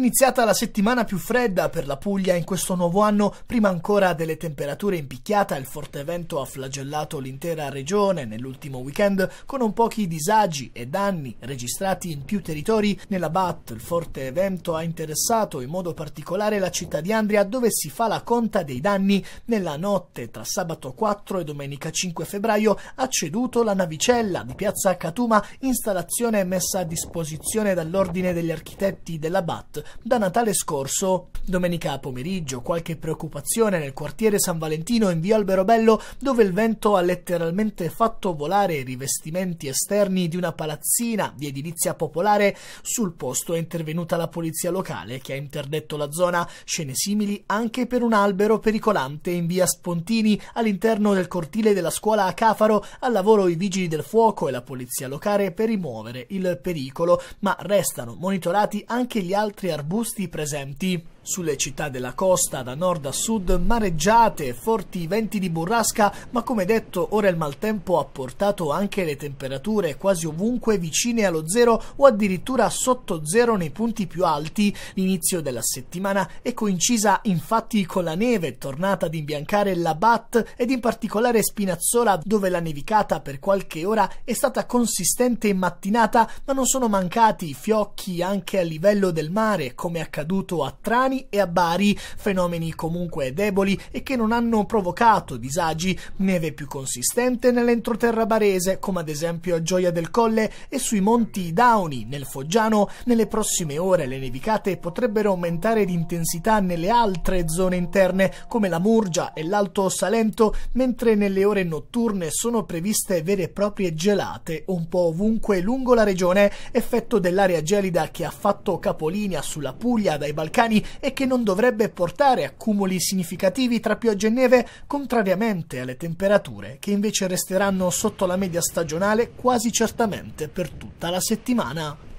iniziata la settimana più fredda per la Puglia in questo nuovo anno, prima ancora delle temperature in picchiata, il forte vento ha flagellato l'intera regione nell'ultimo weekend con non pochi disagi e danni registrati in più territori. Nella BAT il forte vento ha interessato in modo particolare la città di Andria dove si fa la conta dei danni. Nella notte tra sabato 4 e domenica 5 febbraio ha ceduto la navicella di piazza Catuma, installazione messa a disposizione dall'ordine degli architetti della BAT da Natale scorso. Domenica pomeriggio qualche preoccupazione nel quartiere San Valentino in via Alberobello dove il vento ha letteralmente fatto volare i rivestimenti esterni di una palazzina di edilizia popolare. Sul posto è intervenuta la polizia locale che ha interdetto la zona. Scene simili anche per un albero pericolante in via Spontini all'interno del cortile della scuola a Cafaro. Al lavoro i vigili del fuoco e la polizia locale per rimuovere il pericolo, ma restano monitorati anche gli altri arbusti presenti. Sulle città della costa, da nord a sud, mareggiate, forti venti di burrasca, ma come detto, ora il maltempo ha portato anche le temperature quasi ovunque vicine allo zero o addirittura sotto zero nei punti più alti. L'inizio della settimana è coincisa infatti con la neve tornata ad imbiancare la Bat ed in particolare Spinazzola, dove la nevicata per qualche ora è stata consistente in mattinata, ma non sono mancati fiocchi anche a livello del mare, come accaduto a Trani E a Bari, fenomeni comunque deboli e che non hanno provocato disagi, neve più consistente nell'entroterra barese, come ad esempio a Gioia del Colle e sui monti Dauni, nel Foggiano, nelle prossime ore le nevicate potrebbero aumentare di intensità nelle altre zone interne, come la Murgia e l'Alto Salento, mentre nelle ore notturne sono previste vere e proprie gelate un po' ovunque lungo la regione, effetto dell'area gelida che ha fatto capolinea sulla Puglia dai Balcani e che non dovrebbe portare accumuli significativi tra pioggia e neve, contrariamente alle temperature che invece resteranno sotto la media stagionale quasi certamente per tutta la settimana.